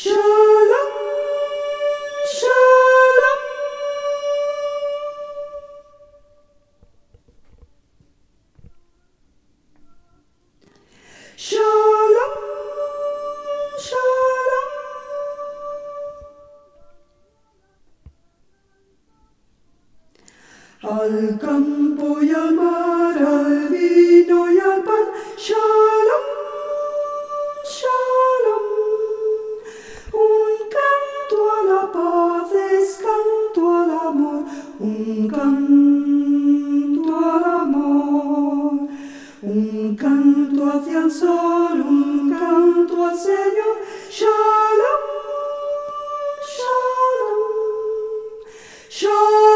Shalom, shalom. Shalom, shalom. Al campo y un canto al amor, un canto hacia el sol, un canto al Señor. Shalom, shalom, shalom.